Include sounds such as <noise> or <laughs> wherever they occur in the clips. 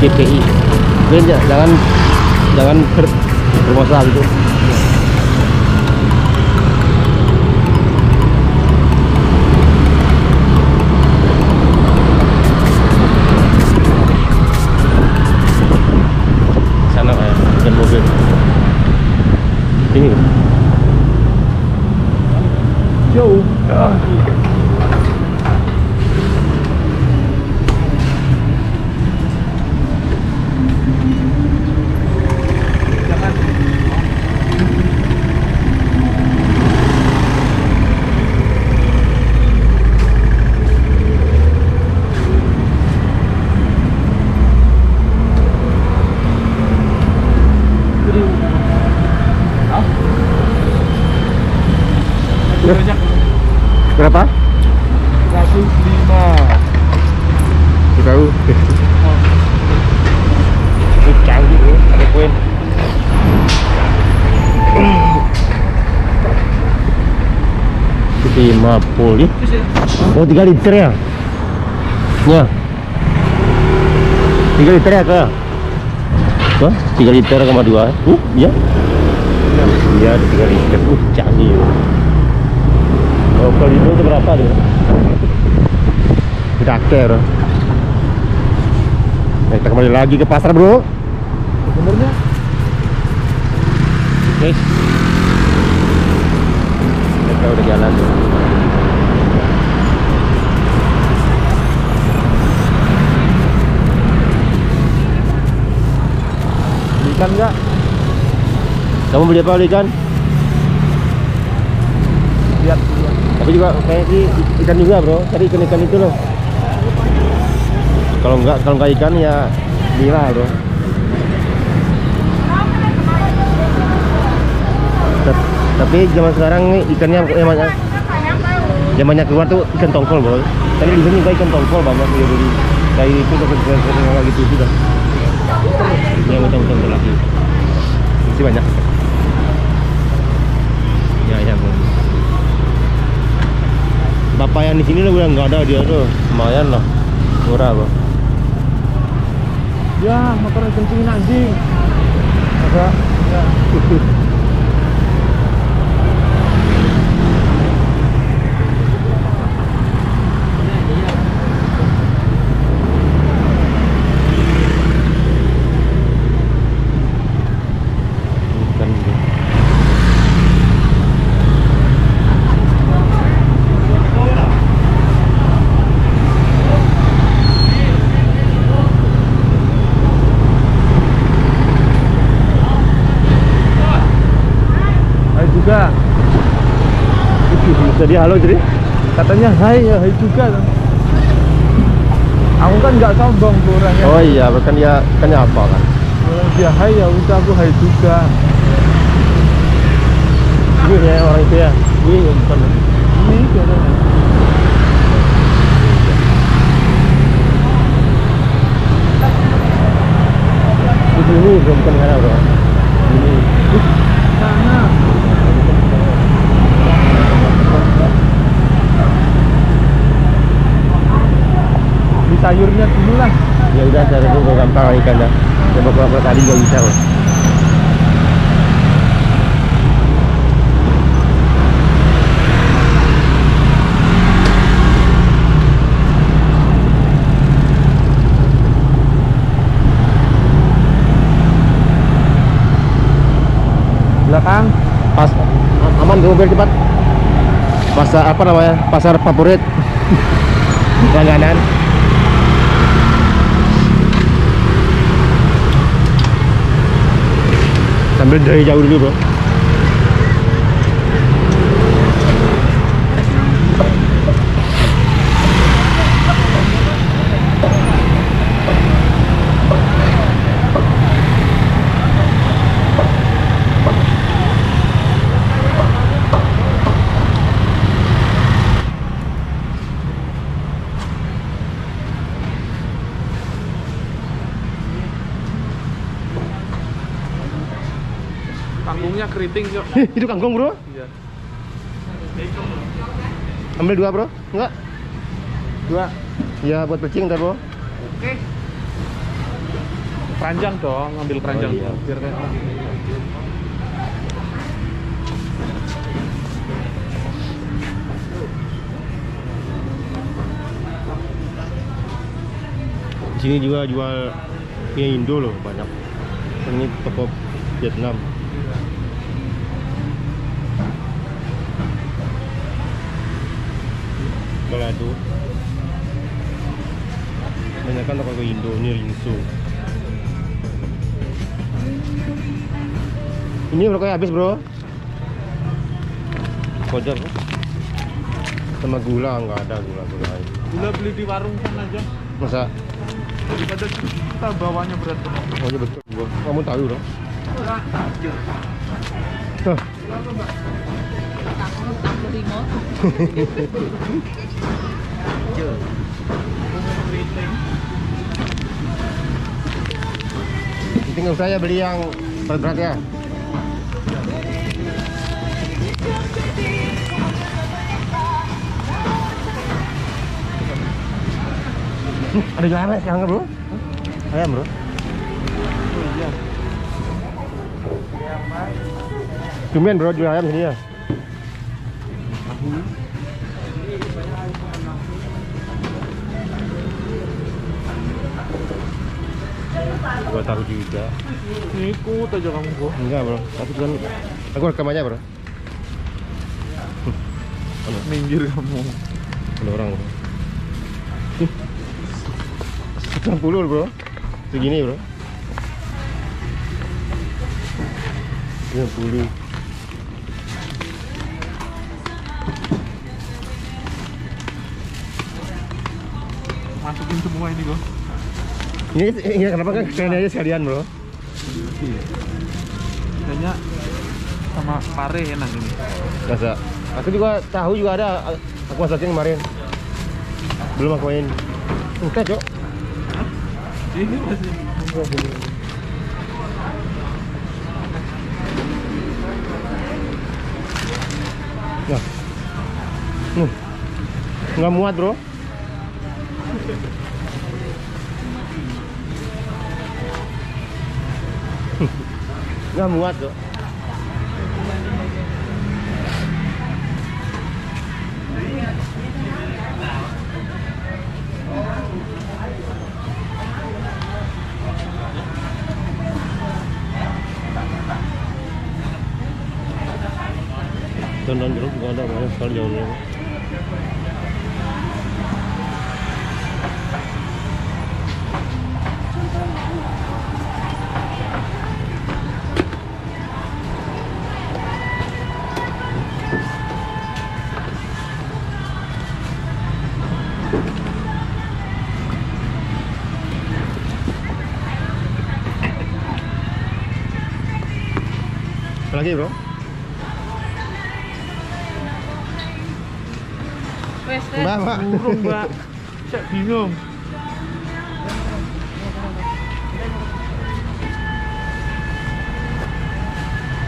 GPI ja- jangan jangan ber, bermasalah gitu. Sana kayak dan mobil 50 oh 3 liter ya? Ya. 3 liter ya kak? Wah, 3 liter sama 2 uh ya iya, iya 3 liter. Uh canggih oh kalau itu berapa tuh? Daker kita kembali lagi ke pasar bro. Sebenarnya guys okay. kita udah jalan. tuh ikan enggak? Kamu beli apa ikan? Lihat, lihat. Tapi juga kayak sih ikan juga, Bro. Cari ikan-ikan itu loh. Kalau enggak kalau enggak ikan ya nila, Bro. Tapi zaman sekarang nih ikannya banyak yang banyak keluar tuh ikan tongkol, Bro. Tadi di sini juga ikan tongkol banyak dia beli. Kayak itu kayak gitu sudah. Yang betul-betul lagi. Masih banyak. Ya, ya, Bro. Bapak yang di sini bilang nggak ada dia tuh lumayan lah murah bro Ya, motor kencingin anjing. Ada. Ya. ikan bro. Hai juga. Jadi halo jadi Katanya hai ya hai juga. Aku kan nggak sombong tuh orangnya. oh iya kan dia kan apa kan dia hai ya udah aku hai juga. ini ya orang itu ya ini bukan Ini katanya. bro bukan sana bro ini Sana. Sayurnya dulu lah. ya udah saya dulu gampang ikan dah. Coba beberapa kali juga bisa bro Belakang. pas aman ke mobil cepat. Pasar apa namanya pasar favorit. <laughs> Langganan sambil dari jauh dulu bro keriting kok. Ih, itu kangkung bro Iya. ambil dua bro enggak Dua. ya buat pecing ntar bro Oke. Keranjang dong, ambil keranjang. Oh, iya. Biar kayak Di sini juga jual mie Indo loh banyak. Ini toko Vietnam. Balado. Banyak kan toko Indo ini Rinso. Ini rokoknya habis bro. Kojar bro. Sama gula nggak ada gula gula. Gula beli di warung kan aja. Masa Daripada kita bawanya berat banget. Oh iya betul gua. Kamu tahu dong. Tuh. <laughs> Tinggal saya beli yang berat-berat ya. Ada ayam sekarang bro? Ayam bro? Tumben bro jual ayam sini ya. Gua tahu juga. Ikut aja kamu gua. Enggak bro, tapi kan aku rekam aja bro. Minggir kamu. Ada orang bro. Setengah puluh bro. Segini bro. Setengah puluh. Masukin semua ini gua. Ini, ini kenapa kan sekalian aja sekalian bro? Kayaknya sama pare enak ini. Masa? Aku juga tahu juga ada. Aku masakin kemarin. Belum aku main. Entah cok. Ini masih Nah. Nih. Muat bro. Nggak muat bro. Tonton bro, juga ada banyak sekali jauhnya. Lagi bro? Wes. Mbak, mbak. burung, Mbak. <laughs> Saya bingung.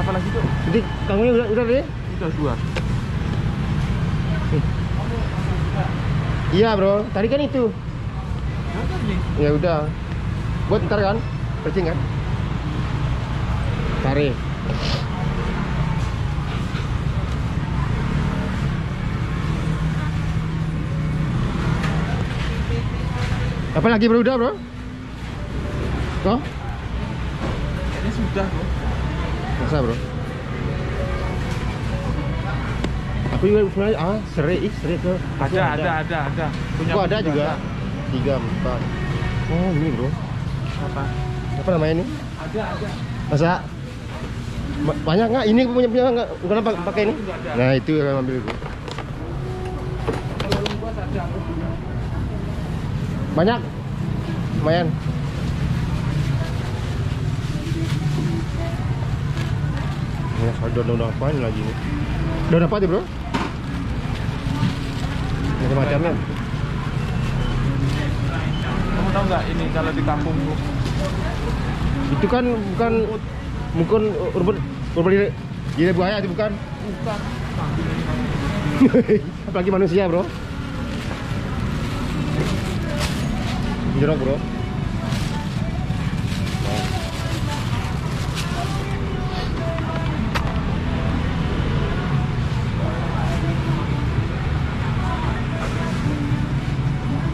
Apa lagi tuh? Jadi kamu udah udah deh? Udah dua. Iya bro, tadi kan itu. Ya udah. Buat ntar kan? Percing kan? Tarik. Apa lagi bro udah bro? Kok? Ini sudah kok. Masa bro? Aku juga sebenarnya ah serai ih serai ke aku Ada, ada, ada, ada. Punya Aku ada juga tiga empat. Oh ini bro. Apa? Apa namanya ini? Ada, ada. Masa Ba- banyak nggak? Ini punya punya nggak? Bukan apa pakai ini? Nah itu yang ambil itu. Banyak, lumayan. Ya, ada daun apa ini lagi nih? Daun apa tuh bro? Macam-macamnya. Kamu tahu nggak ini kalau di kampungku? Itu kan bukan bukan rumput rumput di di buaya itu bukan? Bukan. <laughs> Apalagi manusia bro. jero bro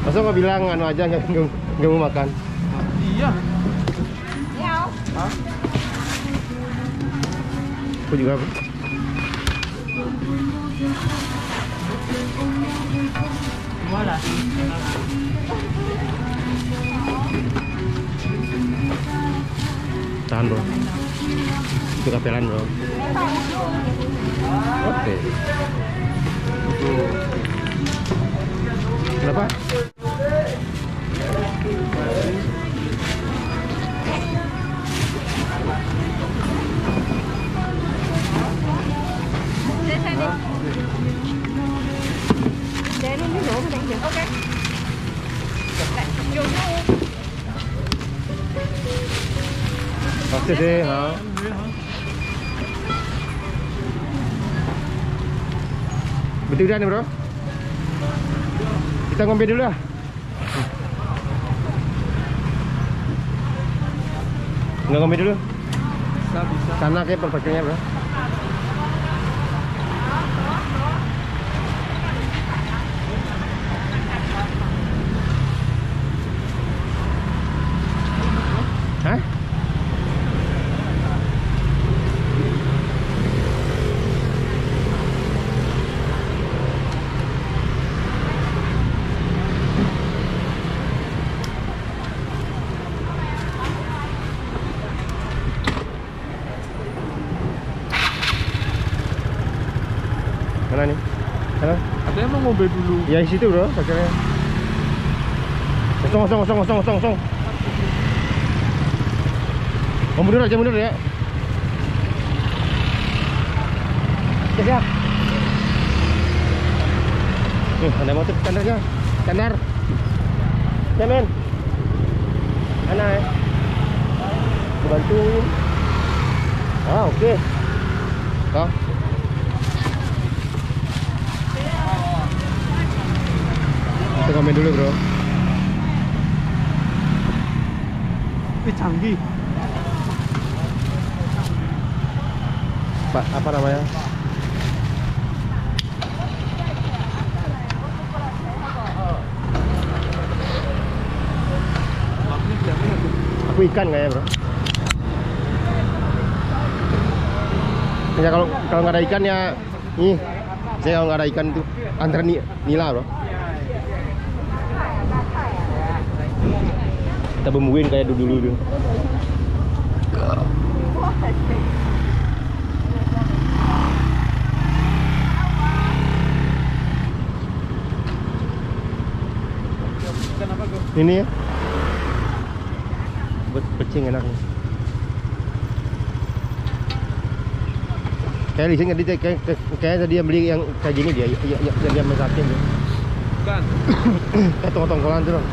Masa nggak bilang anu aja nggak nggak mau makan? Iya. Iya. Aku juga. Bro. Voilà. Tahan bro. Itu kapelan bro. Oke. Kenapa? Để nó nổ cái này được. Ok. Lại Betul dah nih bro. Kita ngombe dulu lah. Nggak ngombe dulu. Bisa bisa. Sana kayak perfectnya bro. Hah? Mana nih? Sana? Ngombe dulu. Ya di situ bro, pacarnya. Kosong, kosong, kosong, kosong, kosong, kosong. Oh, mundur aja, mundur ya. Oke. Nih, ada motor standarnya. Standar. Ya, men. Mana ya? Aku bantuin. Ah, oke. Kau. Kita komen dulu, bro. Wih canggih. Pak, apa namanya? Aku ikan kayaknya, bro. Ya kalau kalau nggak ada ikan ya, nih, saya kalau nggak ada ikan itu antara ni, nila, bro. Kita bumbuin kayak dulu dulu. Ini ya. Buat pecing enak nih. Kayak di sini tadi kayak, kayak, tadi yang beli yang kayak gini dia, ya, ya, yang dia masakin dia. Bukan. <coughs> Kayak tongkol-tongkolan tuh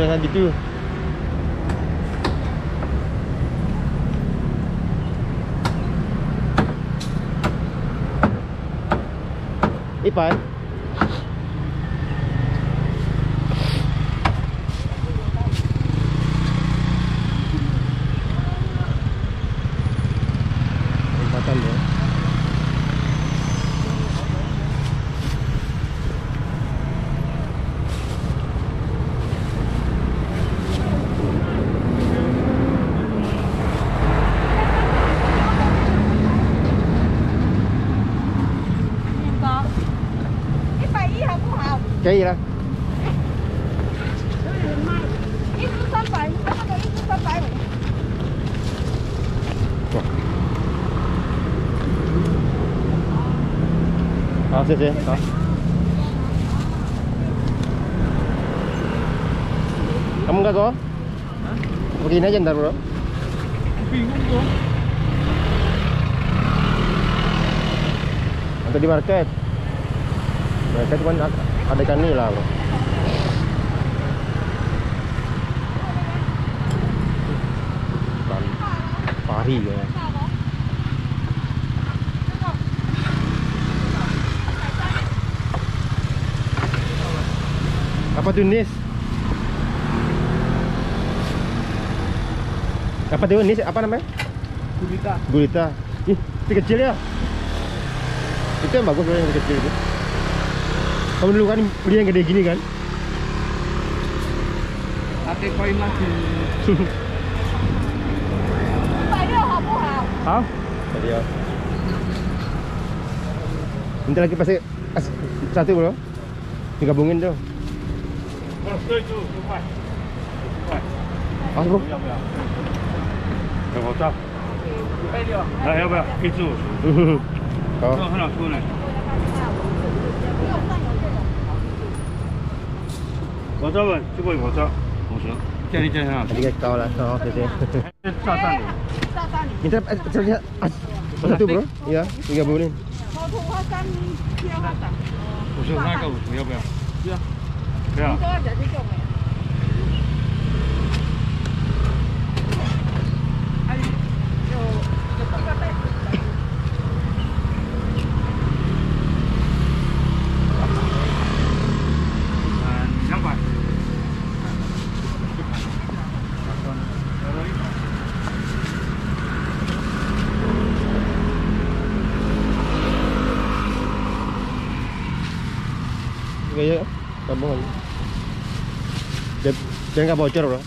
loh. Itu yang kayak gitu. Ipan. Ah, sih sih. Ah. Kamu enggak kok? Begini aja ntar bro. Bingung gue. Atau di market. Market cuma ad- ada ikan nila bro. Pari ya. Apa tuh Nis? Apa tuh Nis? Apa namanya? Gurita. Gurita. Ih, itu kecil ya. Itu yang bagus yang kecil itu. Kamu dulu kan beli yang gede gini kan? Ate koin lagi. <laughs> Hah? Tadi ya. Nanti lagi pasti satu belum? Digabungin dong. 啊，叔，要不要？要不要？来，要不要？一支五十。好。我这问，这个我这五十，这里这样。你给交了，好，谢谢。炸弹的。炸弹。你这，这这，这不？呀，你不呢？我头发干，天花板。五十，那个五，要不要？要。Itu ada di Venga, pues chorro,